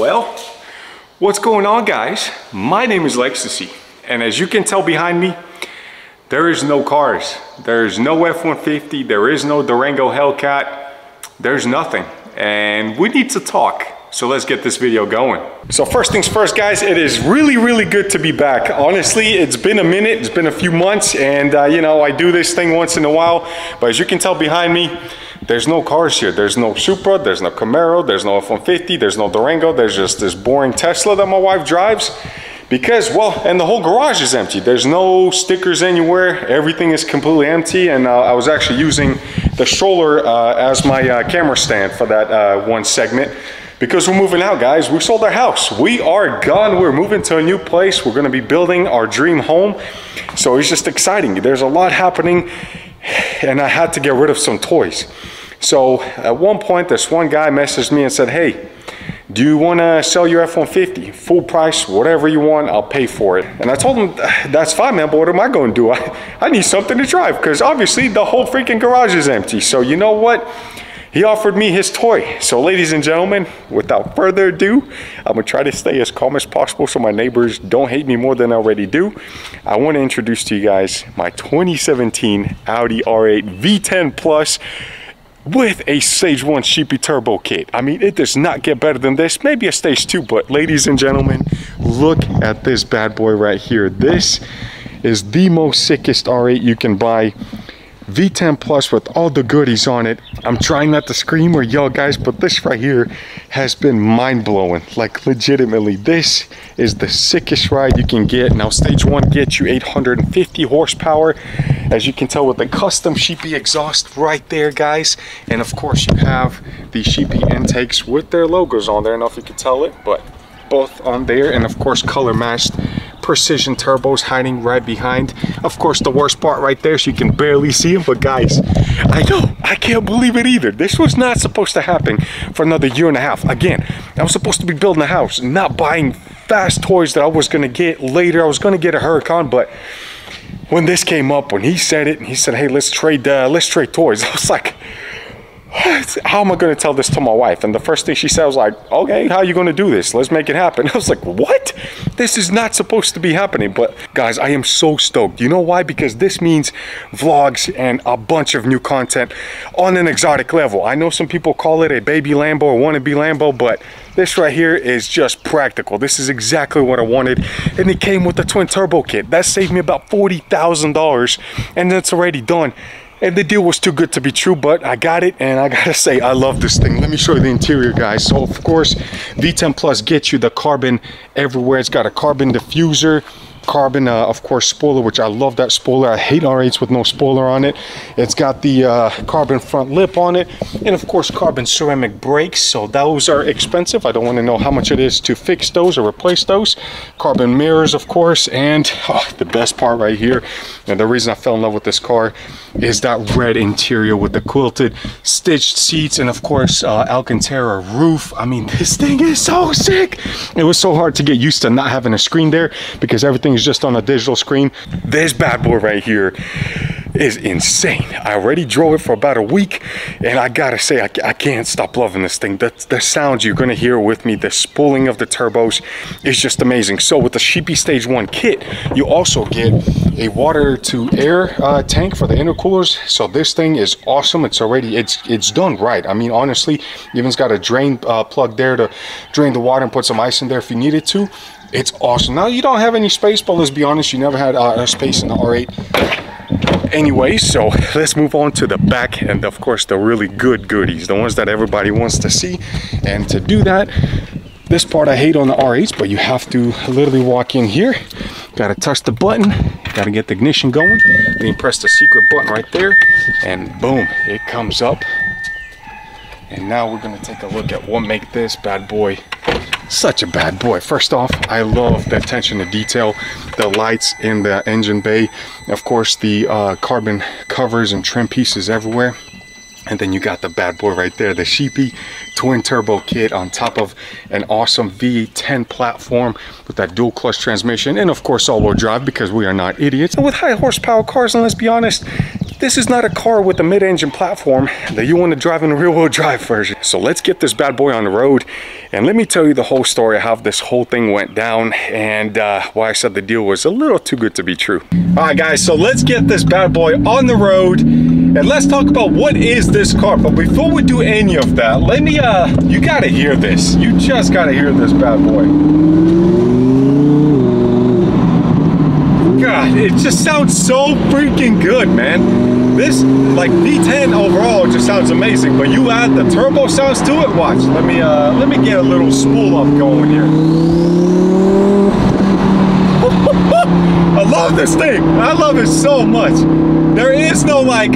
Well, what's going on guys? My name is Lextasy, and as you can tell behind me, there is no cars. There's no F-150, there is no Durango Hellcat, there's nothing. And we need to talk. So let's get this video going. So first things first, guys, it is really, really good to be back. Honestly, it's been a minute, it's been a few months, and uh, you know, I do this thing once in a while, but as you can tell behind me, there's no cars here. There's no Supra, there's no Camaro, there's no F-150, there's no Durango, there's just this boring Tesla that my wife drives. Because, well, and the whole garage is empty. There's no stickers anywhere. Everything is completely empty. And uh, I was actually using the stroller uh, as my uh, camera stand for that uh, one segment because we're moving out, guys. We sold our house. We are gone. We're moving to a new place. We're going to be building our dream home. So it's just exciting. There's a lot happening, and I had to get rid of some toys. So at one point, this one guy messaged me and said, Hey, do you want to sell your F-150? Full price, whatever you want, I'll pay for it. And I told him, that's fine, man, but what am I going to do? I, I need something to drive because obviously the whole freaking garage is empty. So you know what? He offered me his toy. So ladies and gentlemen, without further ado, I'm gonna try to stay as calm as possible so my neighbors don't hate me more than I already do. I wanna introduce to you guys my 2017 Audi R8 V10 Plus with a stage one sheepey turbo kit i mean it does not get better than this maybe a stage two but ladies and gentlemen look at this bad boy right here this is the most sickest r8 you can buy V10 Plus with all the goodies on it. I'm trying not to scream or yell guys, but this right here has been mind-blowing. Like legitimately, this is the sickest ride you can get. Now stage one gets you 850 horsepower. As you can tell with the custom Sheepey exhaust right there guys. And of course you have the Sheepey intakes with their logos on there. I don't know if you can tell it, but both on there and of course color matched precision turbos hiding right behind. Of course, the worst part right there, so you can barely see them. But guys, I know, I can't believe it either. This was not supposed to happen for another year and a half. Again, I was supposed to be building a house, not buying fast toys that I was gonna get later. I was gonna get a Huracan, but when this came up, when he said it, and he said, hey, let's trade, uh, let's trade toys. I was like, how am I going to tell this to my wife? And the first thing she said was like, okay, how are you going to do this? Let's make it happen. I was like, what? This is not supposed to be happening. But guys, I am so stoked. You know why? Because this means vlogs and a bunch of new content on an exotic level. I know some people call it a baby Lambo or wannabe Lambo, but this right here is just practical. This is exactly what I wanted. And it came with the twin turbo kit. That saved me about $40,000 and it's already done and the deal was too good to be true but i got it and i gotta say i love this thing let me show you the interior guys so of course v10 plus gets you the carbon everywhere it's got a carbon diffuser carbon uh, of course spoiler which i love that spoiler. I hate r8s with no spoiler on it. It's got the uh, carbon front lip on it. And of course carbon ceramic brakes. So those are expensive. I don't want to know how much it is to fix those or replace those. Carbon mirrors of course. And oh, the best part right here and the reason i fell in love with this car is that red interior with the quilted stitched seats and of course uh, alcantara roof. I mean this thing is so sick. It was so hard to get used to not having a screen there because everything everything's just on a digital screen. This bad boy right here is insane. I already drove it for about a week and I gotta say, I, I can't stop loving this thing. The, the sounds you're gonna hear with me, the spooling of the turbos is just amazing. So with the Sheepey Stage 1 kit, you also get a water to air uh, tank for the intercoolers. So this thing is awesome. It's already, it's it's done right. I mean, honestly, even's got a drain uh, plug there to drain the water and put some ice in there if you needed to it's awesome. Now you don't have any space but let's be honest. You never had uh, space in the r8 anyway so let's move on to the back and of course the really good goodies the ones that everybody wants to see. And to do that this part i hate on the r8s but you have to literally walk in here. Gotta touch the button gotta get the ignition going then press the secret button right there and boom it comes up. And now we're gonna take a look at what make this bad boy such a bad boy. First off, I love the attention to detail, the lights in the engine bay, of course the uh, carbon covers and trim pieces everywhere. And then you got the bad boy right there, the Sheepey twin turbo kit on top of an awesome V10 platform with that dual clutch transmission and of course all-wheel drive because we are not idiots. And with high horsepower cars, and let's be honest, this is not a car with a mid-engine platform that you want to drive in a rear-wheel drive version. So let's get this bad boy on the road and let me tell you the whole story of how this whole thing went down and uh, why I said the deal was a little too good to be true. All right, guys, so let's get this bad boy on the road and let's talk about what is this car. But before we do any of that, let me, uh, you gotta hear this. You just gotta hear this bad boy. It just sounds so freaking good, man. This, like V10 overall just sounds amazing, but you add the turbo sounds to it, watch. Let me, uh, let me get a little spool up going here. I love this thing. I love it so much. There is no like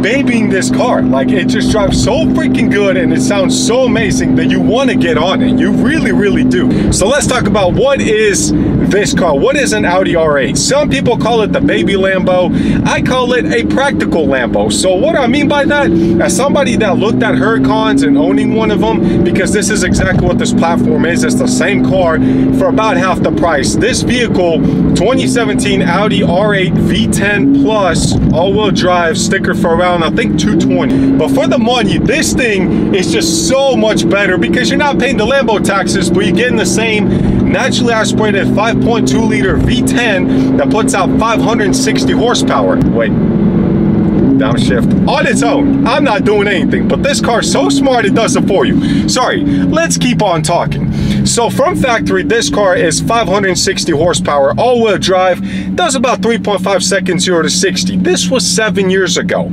babying this car. Like it just drives so freaking good and it sounds so amazing that you want to get on it. You really, really do. So let's talk about what is this car. What is an Audi R8? Some people call it the baby Lambo. I call it a practical Lambo. So what do I mean by that, as somebody that looked at Huracans and owning one of them, because this is exactly what this platform is. It's the same car for about half the price. This vehicle, 2017 Audi R8 V10 Plus all-wheel drive sticker for around around, I think 220. But for the money, this thing is just so much better because you're not paying the Lambo taxes, but you're getting the same naturally aspirated 5.2 liter V10 that puts out 560 horsepower. Wait, downshift on its own. I'm not doing anything, but this car's so smart it does it for you. Sorry, let's keep on talking. So from factory, this car is 560 horsepower, all-wheel drive, does about 3.5 seconds 0 to 60. This was seven years ago.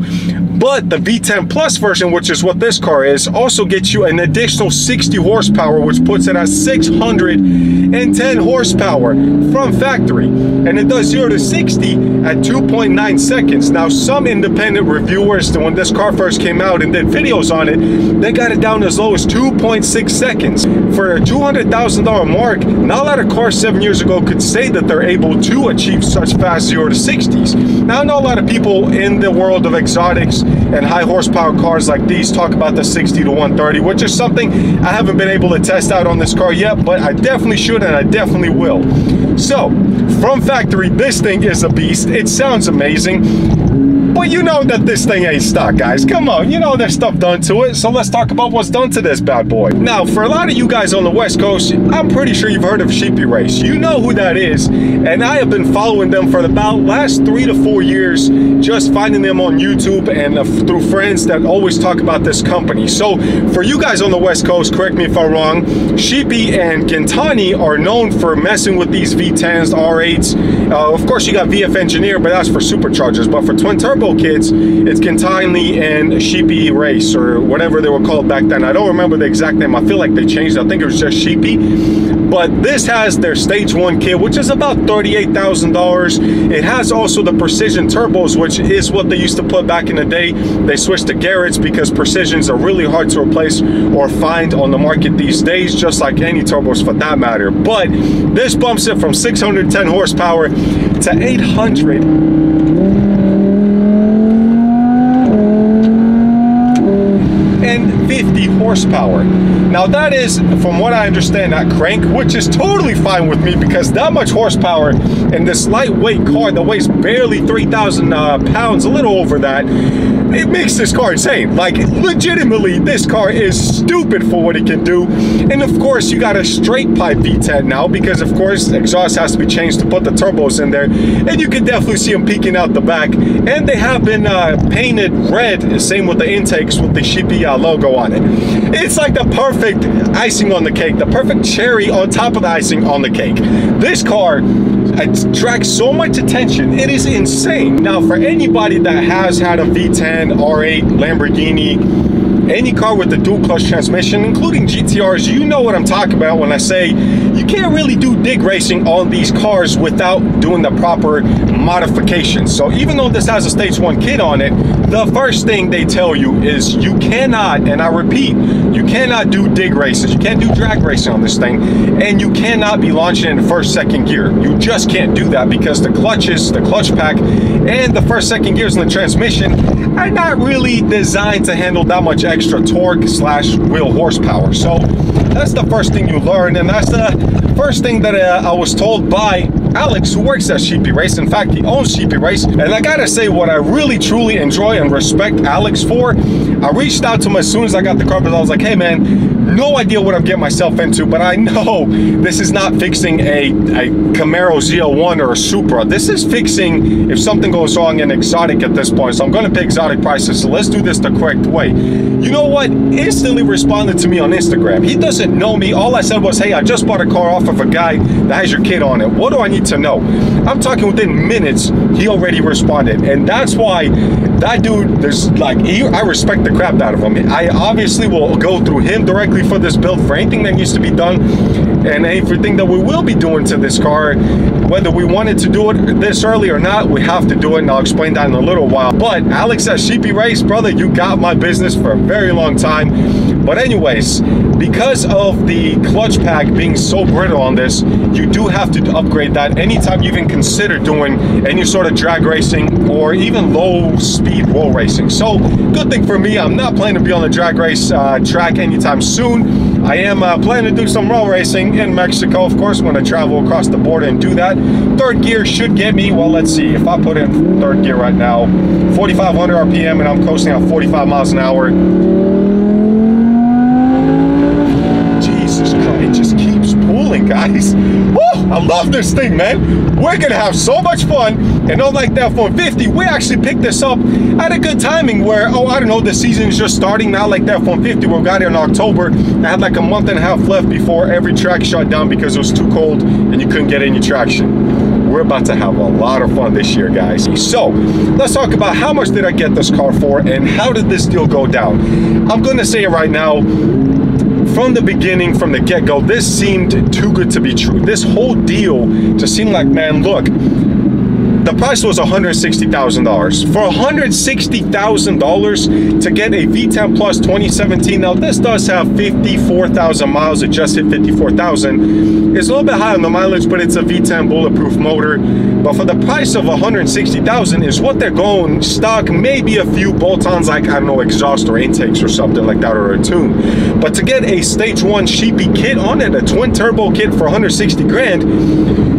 But the V10 Plus version, which is what this car is, also gets you an additional 60 horsepower, which puts it at 610 horsepower from factory. And it does 0 to 60 at 2.9 seconds. Now, some independent reviewers, when this car first came out and did videos on it, they got it down as low as 2.6 seconds. For a $200,000 mark, not a lot of cars seven years ago could say that they're able to achieve such fast 0 to 60s. Now, I know a lot of people in the world of exotics and high horsepower cars like these talk about the 60 to 130, which is something I haven't been able to test out on this car yet, but I definitely should and I definitely will. So, from factory, this thing is a beast. It sounds amazing. But you know that this thing ain't stock, guys. Come on, you know there's stuff done to it. So let's talk about what's done to this bad boy. Now, for a lot of you guys on the West Coast, I'm pretty sure you've heard of Sheepey Race. You know who that is. And I have been following them for about last three to four years, just finding them on YouTube and uh, through friends that always talk about this company. So for you guys on the West Coast, correct me if I'm wrong, Sheepey and Gintani are known for messing with these V10s, R8s. Uh, of course, you got VF Engineer, but that's for superchargers. But for twin turbo kids, it's Gintani and Sheepey Race or whatever they were called back then. I don't remember the exact name. I feel like they changed. I think it was just Sheepey. But this has their stage one kit, which is about $38,000. It has also the precision turbos, which is what they used to put back in the day. They switched to Garrett's because precisions are really hard to replace or find on the market these days, just like any turbos for that matter. But this bumps it from 610 horsepower to 800 50 horsepower. Now that is, from what I understand, that crank, which is totally fine with me because that much horsepower in this lightweight car that weighs barely 3,000 uh, pounds, a little over that, it makes this car insane. Like, legitimately, this car is stupid for what it can do. And of course, you got a straight pipe V10 now because, of course, exhaust has to be changed to put the turbos in there. And you can definitely see them peeking out the back. And they have been uh, painted red, same with the intakes with the Sheepey uh, logo on it. It's like the perfect icing on the cake, the perfect cherry on top of the icing on the cake. This car attracts so much attention. It is insane. Now, for anybody that has had a V10, R8, Lamborghini, any car with a dual clutch transmission, including GTRs, you know what I'm talking about when I say you can't really do dig racing on these cars without doing the proper modifications. So even though this has a stage one kit on it, the first thing they tell you is you cannot, and I repeat, you cannot do dig races. You can't do drag racing on this thing, and you cannot be launching in first, second gear. You just can't do that because the clutches, the clutch pack, and the first, second gears in the transmission are not really designed to handle that much extra torque slash wheel horsepower. So that's the first thing you learn, and that's the first thing that uh, I was told by Alex, who works at Sheepey Race. In fact, he owns Sheepey Race. And I gotta say, what I really truly enjoy and respect Alex for, I reached out to him as soon as I got the car, but I was like, hey man, no idea what I'm getting myself into, but I know this is not fixing a, a Camaro ZL1 or a Supra. This is fixing if something goes wrong in exotic at this point. So I'm gonna pay exotic prices. So let's do this the correct way. You know what? Instantly responded to me on Instagram. He doesn't know me. All I said was, hey, I just bought a car off of a guy that has your kid on it. What do I need to know? I'm talking within minutes, he already responded. And that's why that dude, there's like, he, I respect the crap out of him. I obviously will go through him directly for this build for anything that needs to be done and everything that we will be doing to this car whether we wanted to do it this early or not we have to do it and I'll explain that in a little while but Alex at Sheepey Race brother you got my business for a very long time but anyways because of the clutch pack being so brittle on this you do have to upgrade that anytime you even consider doing any sort of drag racing or even low speed roll racing. So good thing for me I'm not planning to be on the drag race uh, track anytime soon. I am uh, planning to do some roll racing in Mexico of course when I travel across the border and do that. Third gear should get me well let's see if I put in third gear right now 4500 RPM and I'm coasting at 45 miles an hour guys. Woo, I love this thing, man. We're gonna have so much fun. And unlike that 150, we actually picked this up at a good timing where, oh, I don't know, the season is just starting. Not like that 150 we got it in October. I had like a month and a half left before every track shut down because it was too cold and you couldn't get any traction. We're about to have a lot of fun this year, guys. So let's talk about how much did I get this car for and how did this deal go down? I'm gonna say it right now, from the beginning, from the get-go, this seemed too good to be true. This whole deal just seemed like, man, look, the price was $160,000. For $160,000 to get a V10 Plus 2017, now this does have 54,000 miles, it just hit 54,000. It's a little bit high on the mileage, but it's a V10 bulletproof motor. But for the price of 160,000 is what they're going stock, maybe a few bolt-ons like, I don't know, exhaust or intakes or something like that or a tune. But to get a stage one Sheepey kit on it, a twin turbo kit for 160 grand,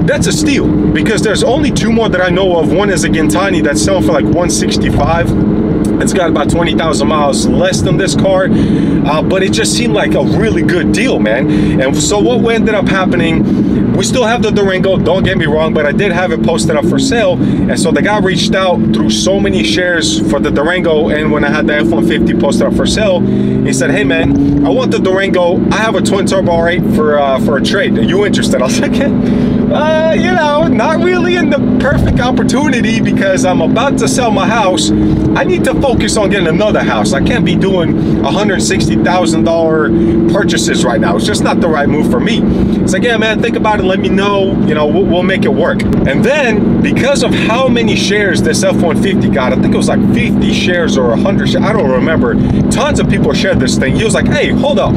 that's a steal because there's only two more that I know of. One is a Gintani that's selling for like 165. It's got about 20,000 miles less than this car, uh, but it just seemed like a really good deal, man. And so what ended up happening, we still have the Durango, don't get me wrong, but I did have it posted up for sale. And so the guy reached out through so many shares for the Durango. And when I had the F-150 posted up for sale, he said, hey man, I want the Durango. I have a twin turbo R8 for, uh, for a trade. Are you interested? I was like, uh, you know, not really in the perfect opportunity because I'm about to sell my house. I need to focus on getting another house. I can't be doing $160,000 purchases right now. It's just not the right move for me. It's like, yeah, man, think about it. Let me know. You know, we'll, we'll make it work. And then because of how many shares this F-150 got, I think it was like 50 shares or 100 shares. I don't remember. Tons of people shared this thing. He was like, hey, hold up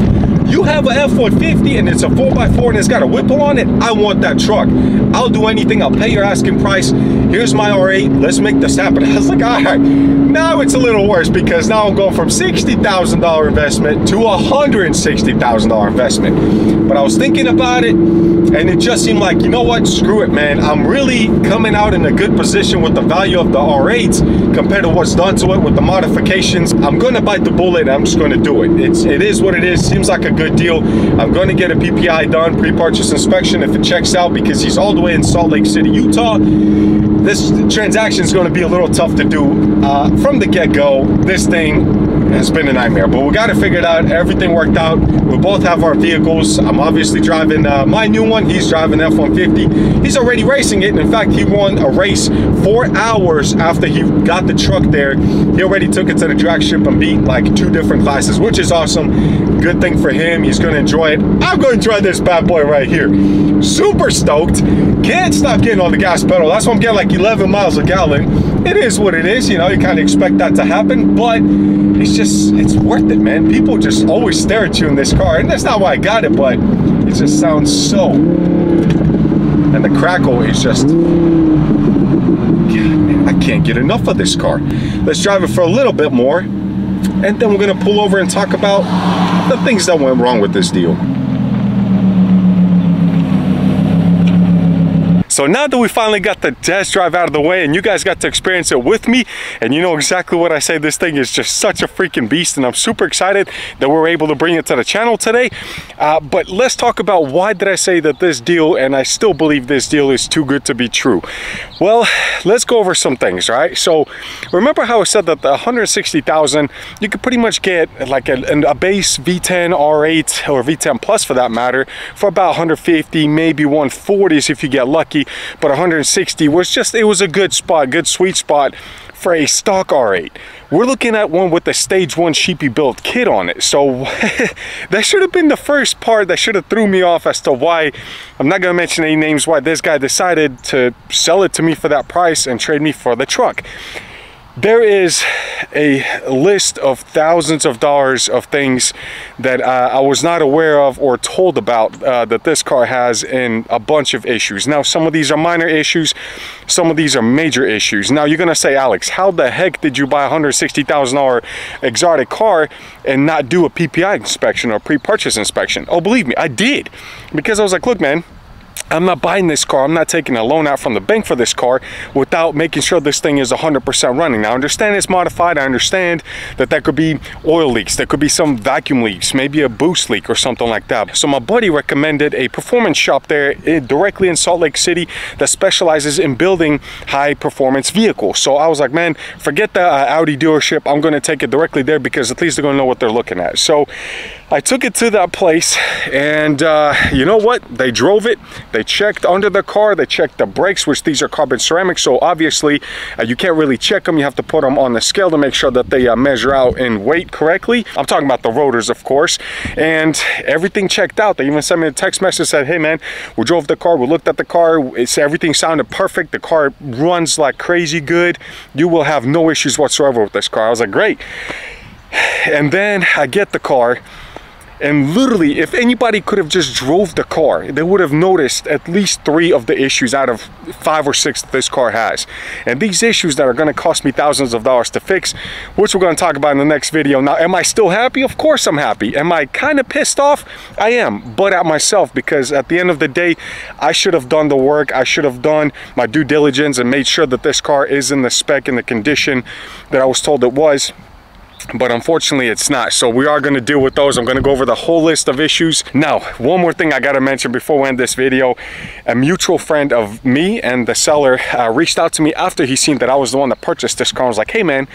you have an F-150 and it's a 4x4 and it's got a Whipple on it, I want that truck. I'll do anything. I'll pay your asking price. Here's my R8. Let's make this happen. I was like, all right. Now it's a little worse because now I'm going from $60,000 investment to $160,000 investment. But I was thinking about it and it just seemed like, you know what? Screw it, man. I'm really coming out in a good position with the value of the R8s compared to what's done to it with the modifications. I'm going to bite the bullet. I'm just going to do it. It's, it is what it is. Seems like a good deal. I'm going to get a PPI done, pre-purchase inspection, if it checks out, because he's all the way in Salt Lake City, Utah. This transaction is going to be a little tough to do. Uh, from the get-go, this thing has been a nightmare, but we got it figured out. Everything worked out. We both have our vehicles. I'm obviously driving uh, my new one. He's driving F-150. He's already racing it. And in fact, he won a race four hours after he got the truck there. He already took it to the drag strip and beat like two different classes, which is awesome. Good thing for him. He's going to enjoy it. I'm going to enjoy this bad boy right here. Super stoked. Can't stop getting on the gas pedal. That's why I'm getting like 11 miles a gallon. It is what it is. You know, you kind of expect that to happen, but it's just, it's worth it, man. People just always stare at you in this car. And that's not why I got it, but it just sounds so. And the crackle is just, I can't get enough of this car. Let's drive it for a little bit more. And then we're gonna pull over and talk about the things that went wrong with this deal. So now that we finally got the test drive out of the way and you guys got to experience it with me, and you know exactly what I say, this thing is just such a freaking beast and I'm super excited that we're able to bring it to the channel today. Uh, but let's talk about why did I say that this deal, and I still believe this deal is too good to be true. Well, let's go over some things, right? So remember how I said that the 160,000, you could pretty much get like a, a base V10 R8 or V10 Plus for that matter for about 150, maybe 140s if you get lucky, but 160 was just, it was a good spot, good sweet spot for a stock R8. We're looking at one with the stage one sheepey built kit on it. So that should have been the first part that should have threw me off as to why, I'm not gonna mention any names, why this guy decided to sell it to me for that price and trade me for the truck there is a list of thousands of dollars of things that uh, I was not aware of or told about uh, that this car has in a bunch of issues. Now, some of these are minor issues, some of these are major issues. Now, you're gonna say, Alex, how the heck did you buy a $160,000 exotic car and not do a PPI inspection or pre-purchase inspection? Oh, believe me, I did. Because I was like, look, man, I'm not buying this car. I'm not taking a loan out from the bank for this car without making sure this thing is 100% running. Now, I understand it's modified. I understand that that could be oil leaks. There could be some vacuum leaks, maybe a boost leak or something like that. So my buddy recommended a performance shop there eh, directly in Salt Lake City that specializes in building high performance vehicles. So I was like, man, forget the uh, Audi dealership. I'm going to take it directly there because at least they're going to know what they're looking at. So I took it to that place and uh, you know what? They drove it. They checked under the car. They checked the brakes, which these are carbon ceramic. So obviously uh, you can't really check them. You have to put them on the scale to make sure that they uh, measure out in weight correctly. I'm talking about the rotors, of course. And everything checked out. They even sent me a text message said, hey man, we drove the car. We looked at the car. It's, everything sounded perfect. The car runs like crazy good. You will have no issues whatsoever with this car. I was like, great. And then I get the car and literally if anybody could have just drove the car they would have noticed at least three of the issues out of five or six this car has. And these issues that are going to cost me thousands of dollars to fix which we're going to talk about in the next video. Now am i still happy? Of course i'm happy. Am i kind of pissed off? I am but at myself because at the end of the day i should have done the work. I should have done my due diligence and made sure that this car is in the spec and the condition that i was told it was but unfortunately it's not. So we are going to deal with those. I'm going to go over the whole list of issues. Now one more thing i got to mention before we end this video. A mutual friend of me and the seller uh, reached out to me after he seen that i was the one that purchased this car. I was like hey man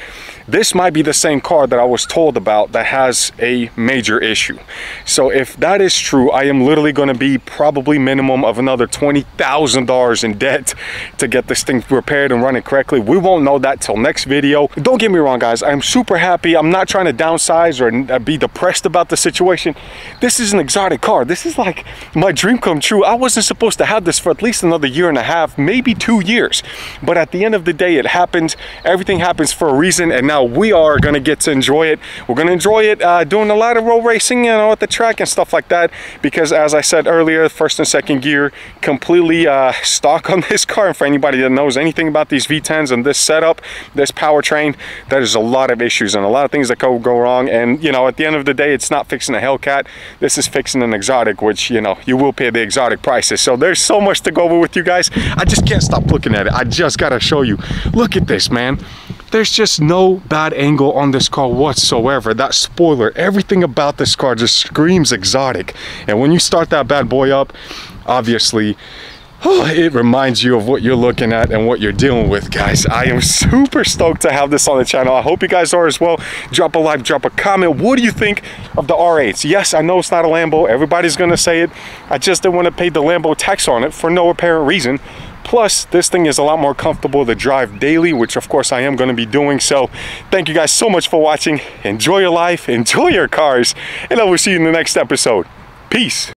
this might be the same car that i was told about that has a major issue so if that is true i am literally going to be probably minimum of another twenty thousand dollars in debt to get this thing repaired and running correctly we won't know that till next video don't get me wrong guys i'm super happy I'm not trying to downsize or uh, be depressed about the situation. This is an exotic car. This is like my dream come true. I wasn't supposed to have this for at least another year and a half, maybe two years. But at the end of the day, it happened. Everything happens for a reason. And now we are to get to enjoy it. We're to enjoy it uh, doing a lot of road racing, you know, at the track and stuff like that. Because as I said earlier, first and second gear, completely uh, stock on this car. And for anybody that knows anything about these V10s and this setup, this powertrain, there's a lot of issues and a lot of things that go, go wrong. And, you know, at the end of the day, it's not fixing a Hellcat. This is fixing an exotic, which, you know, you will pay the exotic prices. So there's so much to go over with you guys. I just can't stop looking at it. I just got to show you. Look at this, man there's just no bad angle on this car whatsoever. That spoiler everything about this car just screams exotic. And when you start that bad boy up obviously it reminds you of what you're looking at and what you're dealing with guys. I am super stoked to have this on the channel. I hope you guys are as well. Drop a like drop a comment. What do you think of the r8s yes i know it's not a lambo. Everybody's gonna say it. I just didn't want to pay the lambo tax on it for no apparent reason plus this thing is a lot more comfortable to drive daily which of course i am going to be doing. So thank you guys so much for watching. Enjoy your life. Enjoy your cars. And i will see you in the next episode. Peace